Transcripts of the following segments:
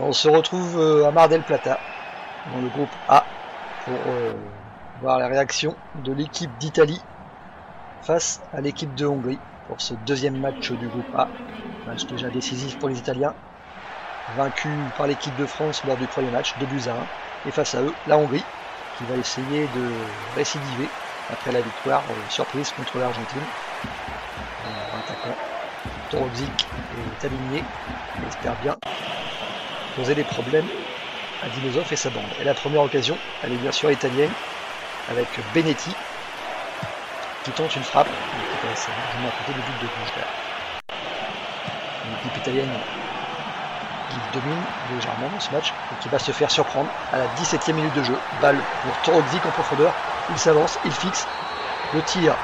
On se retrouve euh, à Mar del Plata, dans le groupe A, pour euh, voir la réaction de l'équipe d'Italie face à l'équipe de Hongrie pour ce deuxième match du groupe A. Match déjà décisif pour les Italiens, vaincu par l'équipe de France lors du premier match, 2 buts à 1. Et face à eux, la Hongrie, qui va essayer de récidiver après la victoire euh, surprise contre l'Argentine. Attaquant Torodzic est aligné, espère bien poser des problèmes à Dinosov et sa bande. Et la première occasion, elle est bien sûr italienne, avec Benetti, qui tente une frappe, largement à côté du but de gauche L'équipe italienne qui domine légèrement dans ce match et qui va se faire surprendre à la 17e minute de jeu. Balle pour Torodzic en profondeur, il s'avance, il fixe, le tir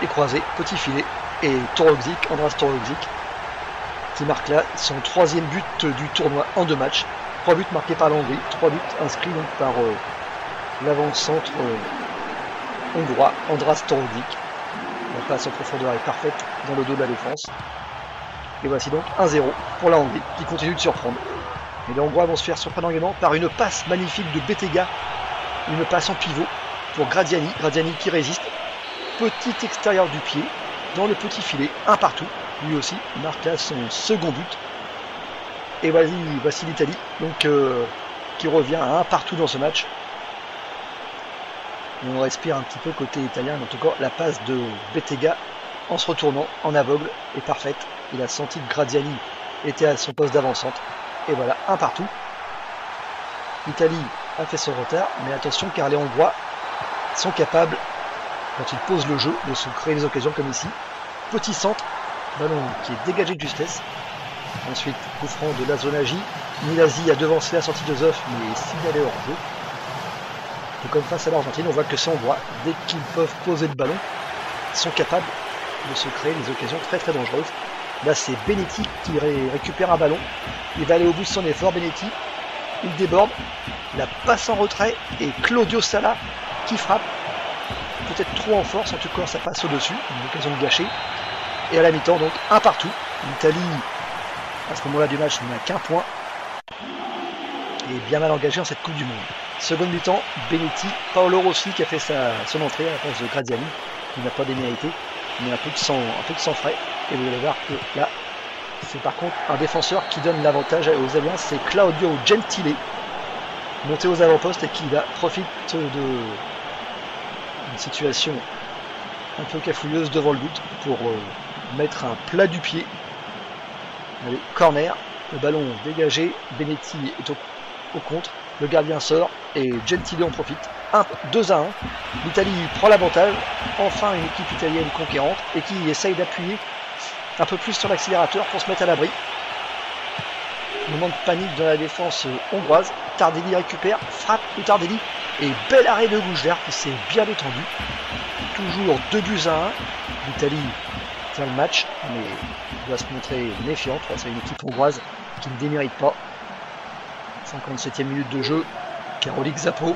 est croisé, petit filet, et Torodzic, Andras Torodzic, qui marque là son troisième but du tournoi en deux matchs. Trois buts marqués par l'Hongrie, trois buts inscrits donc par euh, l'avant-centre euh, hongrois Andras Torodzic. La passe en profondeur est parfaite dans le dos de la défense. Et voici donc 1-0 pour la Hongrie qui continue de surprendre. Et les Hongrois vont se faire surprendre également par une passe magnifique de Betega, une passe en pivot pour Gradiani. Gradiani qui résiste. Petit extérieur du pied dans le petit filet, un partout. Lui aussi marque là son second but. Et voici, l'Italie, donc euh, qui revient à un partout dans ce match. on respire un petit peu côté italien, en tout cas la passe de Betega en se retournant en aveugle est parfaite. Il a senti que Gradiani était à son poste d'avant-centre. Et voilà, un partout. L'Italie a fait son retard, mais attention car les Hongrois sont capables, quand ils posent le jeu, de se créer des occasions comme ici. Petit centre, ballon qui est dégagé de justesse. Ensuite, coup de la zone J. Milasi a devancé la sortie de Zoff, mais signalé hors jeu. Et comme face à l'Argentine, on voit que ces Hongrois, dès qu'ils peuvent poser le ballon, sont capables de se créer des occasions très très dangereuses. Là, c'est Benetti qui récupère un ballon. Il va aller au bout de son effort, Benetti. Il déborde. La passe en retrait et Claudio Sala qui frappe. Peut-être trop en force, en tout cas ça passe au-dessus. Une occasion de gâcher. Et à la mi-temps, donc un partout. L'Italie, à ce moment-là du match, n'a qu'un point. Et bien mal engagé en cette Coupe du Monde. Seconde mi-temps, Benetti, Paolo Rossi qui a fait sa, son entrée à la place de Graziani, qui n'a pas démérité, mais un peu de sang, un peu de sang frais. Et vous allez voir que là, c'est par contre un défenseur qui donne l'avantage aux Alliances, c'est Claudio Gentile, monté aux avant-postes et qui là profite de une situation un peu cafouilleuse devant le but pour euh, mettre un plat du pied. Allez, corner, le ballon dégagé, Benetti est au, au contre, le gardien sort et Gentile en profite. 1, 2 à 1. L'Italie prend l'avantage. Enfin une équipe italienne conquérante et qui essaye d'appuyer un peu plus sur l'accélérateur pour se mettre à l'abri. Moment de panique dans la défense hongroise. Tardelli récupère, frappe de Tardelli et bel arrêt de Gougelard qui s'est bien détendu. Toujours 2 buts à 1. L'Italie tient le match, mais doit se montrer méfiante face à une équipe hongroise qui ne démérite pas. 57e minute de jeu, Carolik Zappo.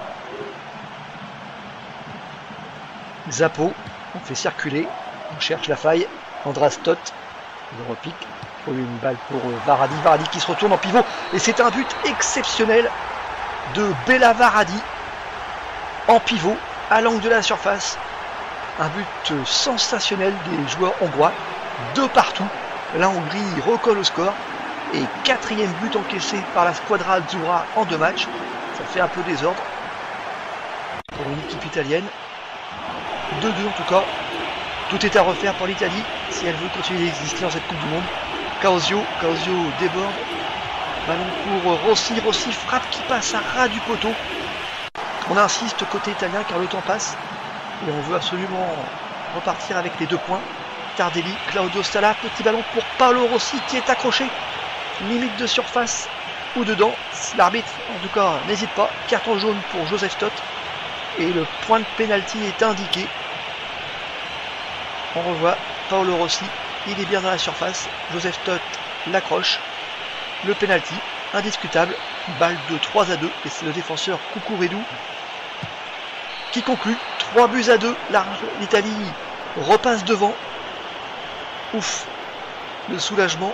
Zappo, on fait circuler, on cherche la faille. Andras Tot, il repique une balle pour euh, Varadi. Varadi qui se retourne en pivot. Et c'est un but exceptionnel de Bella Varadi en pivot à l'angle de la surface. Un but sensationnel des joueurs hongrois. Deux partout. La Hongrie recolle au score. Et quatrième but encaissé par la Squadra Azzurra en deux matchs. Ça fait un peu désordre pour une équipe italienne. 2-2 en tout cas. Tout est à refaire pour l'Italie si elle veut continuer d'exister dans cette Coupe du Monde. Caosio, Caosio déborde. Ballon pour Rossi, Rossi frappe qui passe à ras du poteau. On insiste côté italien car le temps passe et on veut absolument repartir avec les deux points. Tardelli, Claudio Stala, petit ballon pour Paolo Rossi qui est accroché. Limite de surface ou dedans. L'arbitre, en tout cas, n'hésite pas. Carton jaune pour Joseph Stott. Et le point de pénalty est indiqué. On revoit Paolo Rossi. Il est bien dans la surface. Joseph Stott l'accroche. Le pénalty, indiscutable. Balle de 3 à 2. Et c'est le défenseur Kukuredu qui conclut. 3 buts à 2. L'Italie repasse devant. Ouf. Le soulagement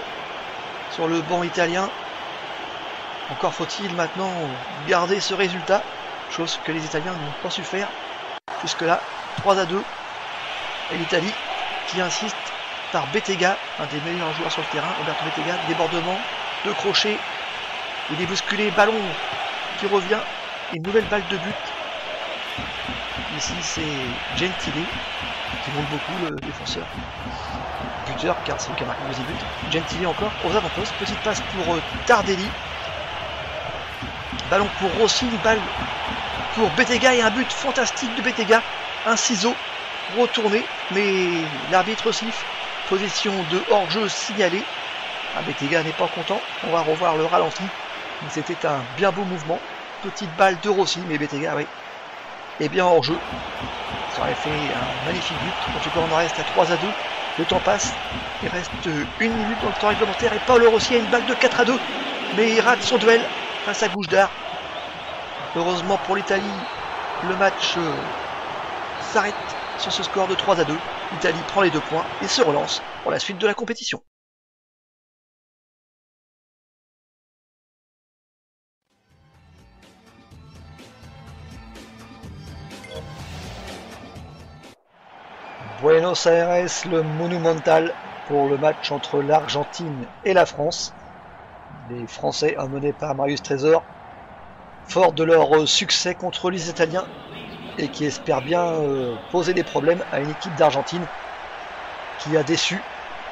sur le banc italien. Encore faut-il maintenant garder ce résultat, chose que les Italiens n'ont pas su faire jusque-là. 3 à 2. Et l'Italie qui insiste par Bettega, un des meilleurs joueurs sur le terrain. Roberto Bettega, débordement, de crochet. Il est bousculé, ballon qui revient. Une nouvelle balle de but. Ici c'est Gentile qui monte beaucoup le défenseur. Buteur car c'est le qui a marqué le but. Gentile encore aux avant-postes. Petite passe pour euh, Tardelli. Ballon pour Rossi, une balle pour Bettega et un but fantastique de Bettega. Un ciseau retourné, mais l'arbitre siffle. Position de hors-jeu signalée. Ah, Bettega n'est pas content. On va revoir le ralenti. C'était un bien beau mouvement. Petite balle de Rossi, mais Bettega, oui, est bien hors-jeu. Ça aurait fait un magnifique but. En tout cas, on en reste à 3 à 2. Le temps passe. Il reste une minute dans le temps réglementaire. Et Paul Rossi a une balle de 4 à 2. Mais il rate son duel face à Goujdar. Heureusement pour l'Italie, le match euh, s'arrête sur ce score de 3 à 2. L'Italie prend les deux points et se relance pour la suite de la compétition. Buenos Aires, le Monumental pour le match entre l'Argentine et la France. Les Français emmenés par Marius Trésor fort de leur succès contre les Italiens et qui espèrent bien euh, poser des problèmes à une équipe d'Argentine qui a déçu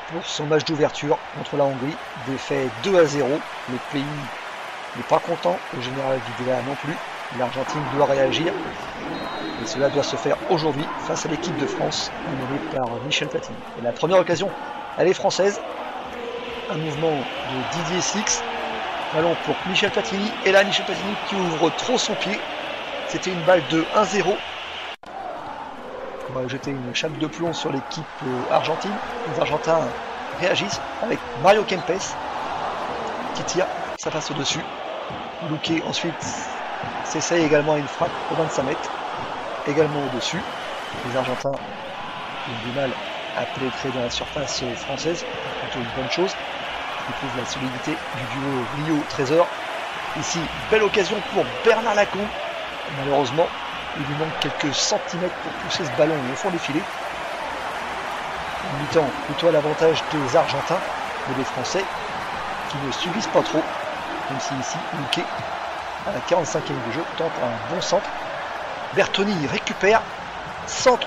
pour son match d'ouverture contre la Hongrie, défait 2 à 0. Le pays n'est pas content, le général Videla non plus. L'Argentine doit réagir et cela doit se faire aujourd'hui face à l'équipe de France menée par Michel Platini. Et la première occasion, elle est française. Un mouvement de Didier Six Ballon pour Michel Platini. Et là, Michel Platini qui ouvre trop son pied. C'était une balle de 1-0. On va jeter une chape de plomb sur l'équipe euh, argentine. Les Argentins réagissent avec Mario Kempes qui tire. Ça passe au-dessus. Luque ensuite s'essaye également à une frappe au 25 mètres. Également au-dessus. Les Argentins ont du mal à pénétrer dans la surface française. Plutôt une bonne chose qui prouve la solidité du duo Rio-Trésor. Ici, belle occasion pour Bernard Lacombe. Malheureusement, il lui manque quelques centimètres pour pousser ce ballon au fond des filets. En temps plutôt à l'avantage des Argentins, mais des Français qui ne subissent pas trop. Même si ici, Luque, à la 45e du jeu, tente un bon centre. Bertoni récupère, centre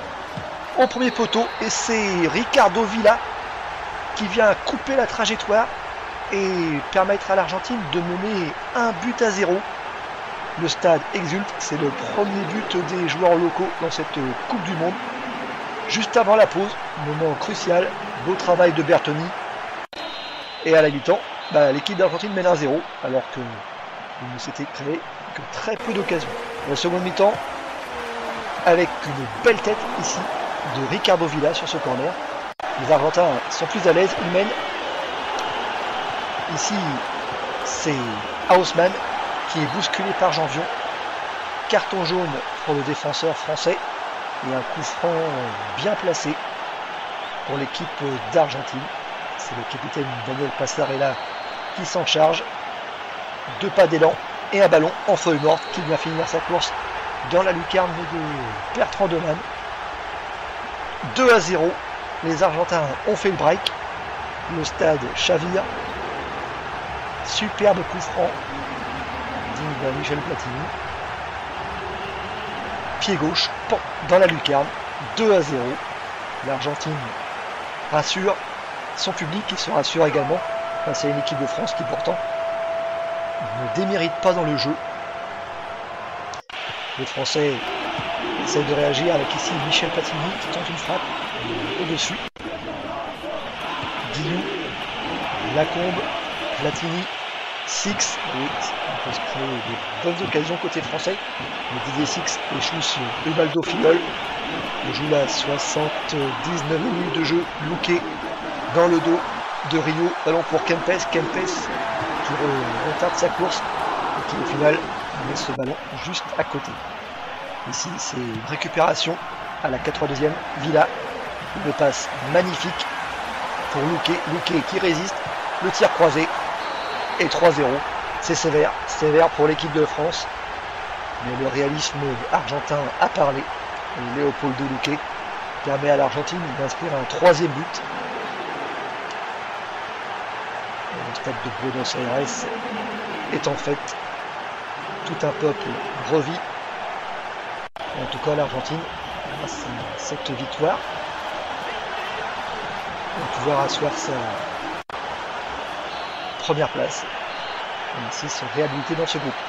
au premier poteau, et c'est Ricardo Villa qui vient couper la trajectoire et permettre à l'Argentine de mener un but à zéro. Le stade exulte, c'est le premier but des joueurs locaux dans cette Coupe du Monde. Juste avant la pause, moment crucial, beau travail de Bertoni. Et à la mi-temps, bah, l'équipe d'Argentine mène un zéro, alors qu'il ne s'était créé que très peu d'occasions. La seconde mi-temps, avec une belle tête ici de Ricardo Villa sur ce corner. Les Argentins sont plus à l'aise, ils mènent Ici, c'est Haussmann qui est bousculé par Janvion. Carton jaune pour le défenseur français et un coup franc bien placé pour l'équipe d'Argentine. C'est le capitaine Daniel Passarella qui s'en charge. Deux pas d'élan et un ballon en feuille morte qui vient finir sa course dans la lucarne de Bertrand Deman. 2 à 0. Les Argentins ont fait le break. Le stade chavire Superbe coup franc digne de Michel Platini. Pied gauche, dans la lucarne, 2 à 0. L'Argentine rassure son public et se rassure également face à une équipe de France qui pourtant ne démérite pas dans le jeu. Les Français essaient de réagir avec ici Michel Platini qui tente une frappe au-dessus. Guillou, Lacombe, Platini 6, oui, on peut se des bonnes occasions côté français. Mais Didier Six échoue sur Ubaldo Figol. On joue la 79 minutes de jeu, Louquet dans le dos de Rio. Ballon pour Kempes. Kempes qui retarde sa course et qui au final met ce ballon juste à côté. Ici, c'est une récupération à la 82e. Villa, une passe magnifique pour Louquet. Louquet qui résiste. Le tir croisé et 3-0. C'est sévère, sévère pour l'équipe de France. Mais le réalisme argentin a parlé. Et Léopoldo Luque permet à l'Argentine d'inscrire un troisième but. Le stade de Buenos Aires est en fait tout un peuple revit. En tout cas, l'Argentine, cette victoire, va pouvoir asseoir sa première place et ainsi se réhabiliter dans ce groupe.